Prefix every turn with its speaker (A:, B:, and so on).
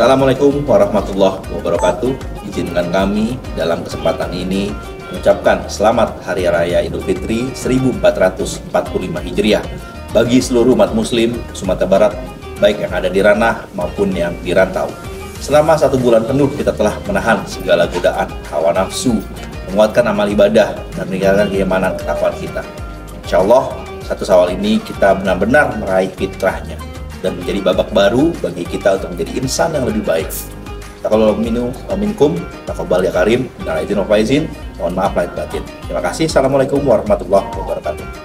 A: Assalamualaikum warahmatullahi wabarakatuh. Izinkan kami dalam kesempatan ini mengucapkan selamat Hari Raya Idul Fitri 1445 Hijriah bagi seluruh umat muslim Sumatera Barat, baik yang ada di ranah maupun yang di rantau. Selama satu bulan penuh kita telah menahan segala godaan hawa nafsu, menguatkan amal ibadah, dan meninggalkan keimanan ketakwaan kita. Insya Allah, satu sawal ini kita benar-benar meraih fitrahnya dan menjadi babak baru bagi kita untuk menjadi insan yang lebih baik. Kalau minum minkum, takobal ya karim, dan izin izin, mohon maaf lahir batin. Terima kasih. Assalamualaikum warahmatullahi wabarakatuh.